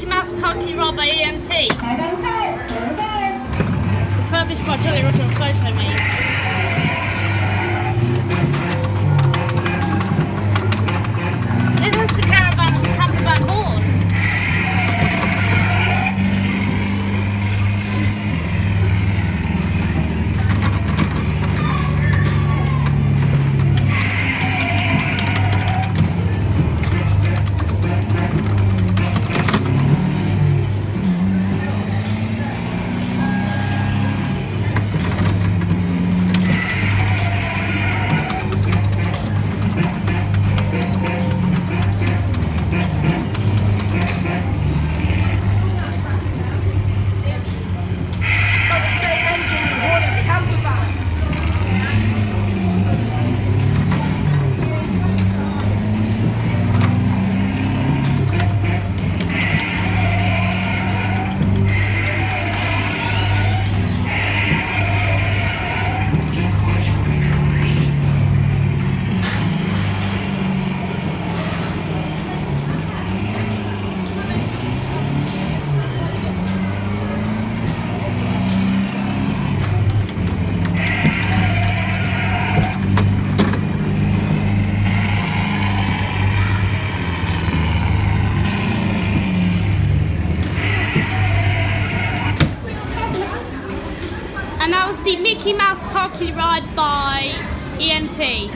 Mickey Mouse Country Road by EMT. Repurposed by Jolly Roger and Photo Me. The Mickey Mouse Talkie Ride by EMT.